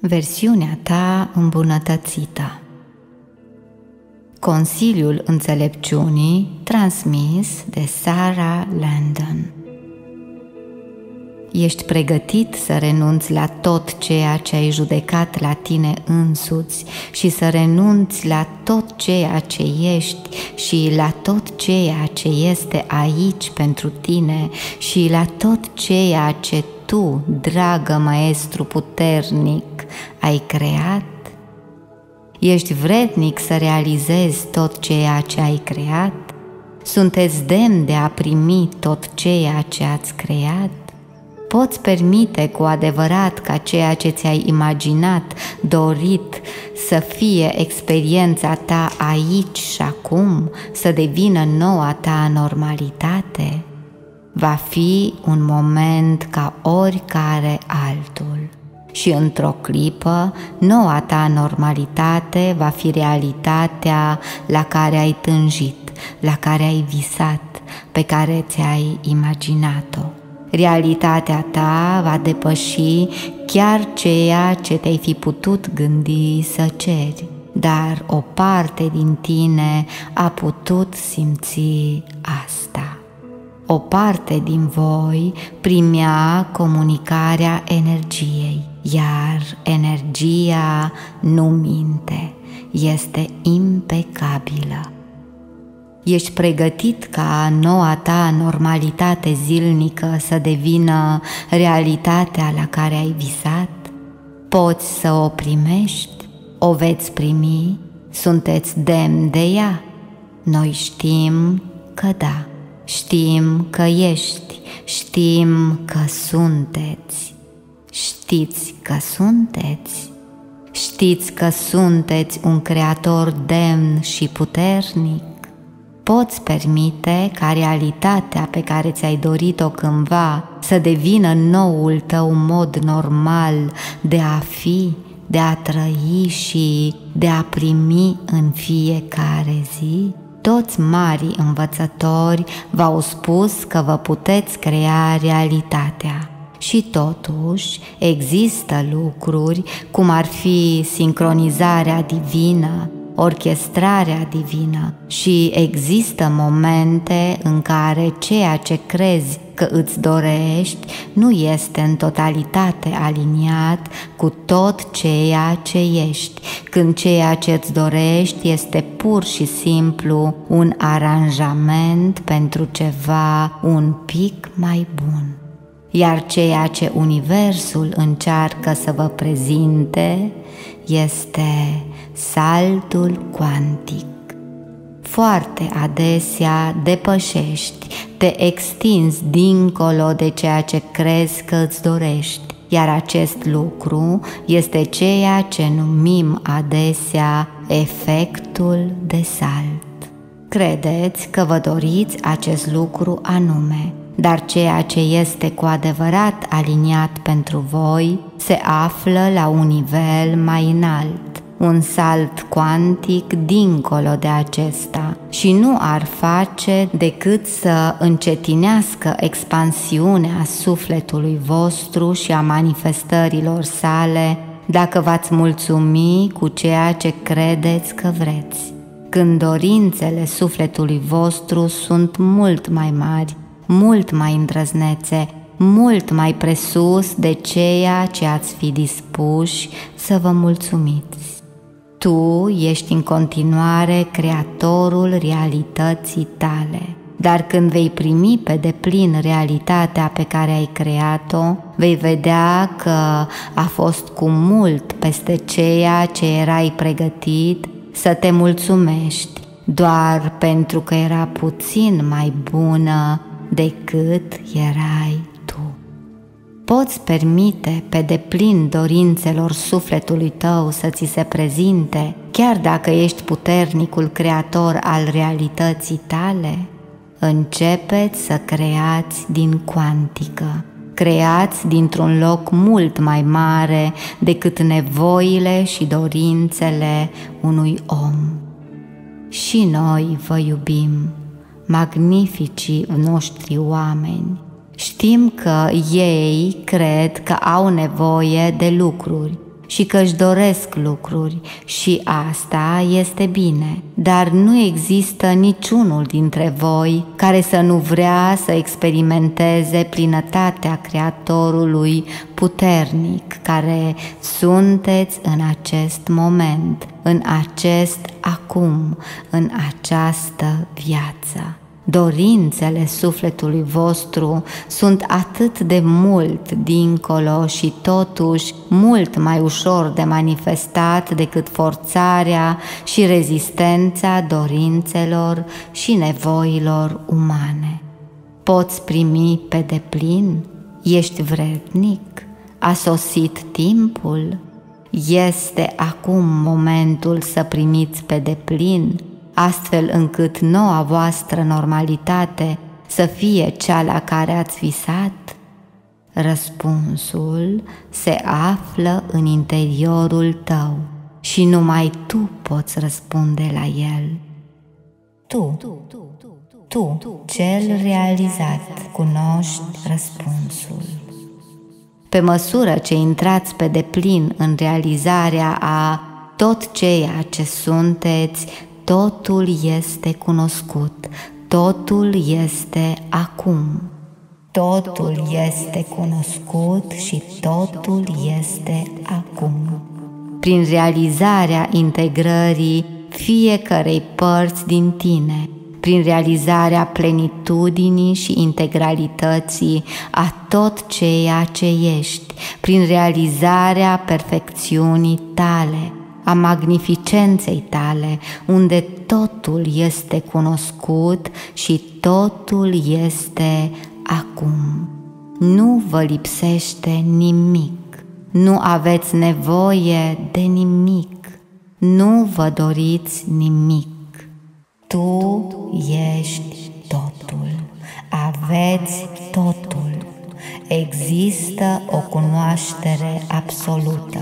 versiunea ta îmbunătățită. Consiliul Înțelepciunii transmis de Sarah Landon Ești pregătit să renunți la tot ceea ce ai judecat la tine însuți și să renunți la tot ceea ce ești și la tot ceea ce este aici pentru tine și la tot ceea ce tu, dragă maestru puternic, ai creat? Ești vrednic să realizezi tot ceea ce ai creat? Sunteți demn de a primi tot ceea ce ați creat? Poți permite cu adevărat ca ceea ce ți-ai imaginat, dorit să fie experiența ta aici și acum, să devină noua ta normalitate? Va fi un moment ca oricare altul și într-o clipă noua ta normalitate va fi realitatea la care ai tânjit, la care ai visat, pe care ți-ai imaginat-o. Realitatea ta va depăși chiar ceea ce te-ai fi putut gândi să ceri, dar o parte din tine a putut simți asta. O parte din voi primea comunicarea energiei, iar energia nu minte, este impecabilă. Ești pregătit ca noua ta normalitate zilnică să devină realitatea la care ai visat? Poți să o primești? O veți primi? Sunteți demn de ea? Noi știm că da, știm că ești, știm că sunteți. Știți că sunteți? Știți că sunteți un creator demn și puternic? poți permite ca realitatea pe care ți-ai dorit-o cândva să devină noul tău mod normal de a fi, de a trăi și de a primi în fiecare zi? Toți mari învățători v-au spus că vă puteți crea realitatea. Și totuși există lucruri cum ar fi sincronizarea divină, orchestrarea divină și există momente în care ceea ce crezi că îți dorești nu este în totalitate aliniat cu tot ceea ce ești, când ceea ce îți dorești este pur și simplu un aranjament pentru ceva un pic mai bun. Iar ceea ce Universul încearcă să vă prezinte este saltul cuantic. Foarte adesea depășești, te extinzi dincolo de ceea ce crezi că îți dorești, iar acest lucru este ceea ce numim adesea efectul de salt. Credeți că vă doriți acest lucru anume, dar ceea ce este cu adevărat aliniat pentru voi se află la un nivel mai înalt un salt cuantic dincolo de acesta și nu ar face decât să încetinească expansiunea sufletului vostru și a manifestărilor sale dacă v-ați mulțumi cu ceea ce credeți că vreți. Când dorințele sufletului vostru sunt mult mai mari, mult mai îndrăznețe, mult mai presus de ceea ce ați fi dispuși să vă mulțumiți. Tu ești în continuare creatorul realității tale. Dar când vei primi pe deplin realitatea pe care ai creat-o, vei vedea că a fost cu mult peste ceea ce erai pregătit să te mulțumești, doar pentru că era puțin mai bună decât erai poți permite pe deplin dorințelor sufletului tău să ți se prezinte, chiar dacă ești puternicul creator al realității tale? Începeți să creați din cuantică. Creați dintr-un loc mult mai mare decât nevoile și dorințele unui om. Și noi vă iubim, magnificii noștri oameni, Știm că ei cred că au nevoie de lucruri și că își doresc lucruri și asta este bine, dar nu există niciunul dintre voi care să nu vrea să experimenteze plinătatea Creatorului puternic care sunteți în acest moment, în acest acum, în această viață. Dorințele sufletului vostru sunt atât de mult dincolo și totuși mult mai ușor de manifestat decât forțarea și rezistența dorințelor și nevoilor umane. Poți primi pe deplin? Ești vrednic? A sosit timpul? Este acum momentul să primiți pe deplin astfel încât noua voastră normalitate să fie cea la care ați visat? Răspunsul se află în interiorul tău și numai tu poți răspunde la el. Tu, tu, cel realizat, cunoști răspunsul. Pe măsură ce intrați pe deplin în realizarea a tot ceea ce sunteți, totul este cunoscut, totul este acum. Totul este cunoscut și totul este acum. Prin realizarea integrării fiecarei părți din tine, prin realizarea plenitudinii și integralității a tot ceea ce ești, prin realizarea perfecțiunii tale, a magnificenței tale, unde totul este cunoscut și totul este acum. Nu vă lipsește nimic, nu aveți nevoie de nimic, nu vă doriți nimic. Tu ești totul, aveți totul, există o cunoaștere absolută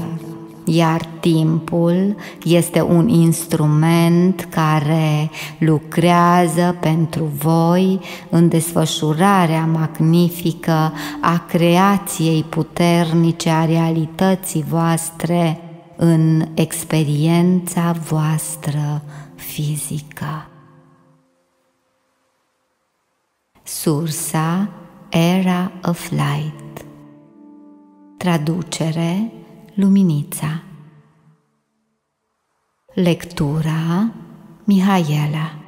iar timpul este un instrument care lucrează pentru voi în desfășurarea magnifică a creației puternice a realității voastre în experiența voastră fizică. Sursa Era of Light Traducere Luminița. Lectura Mihaela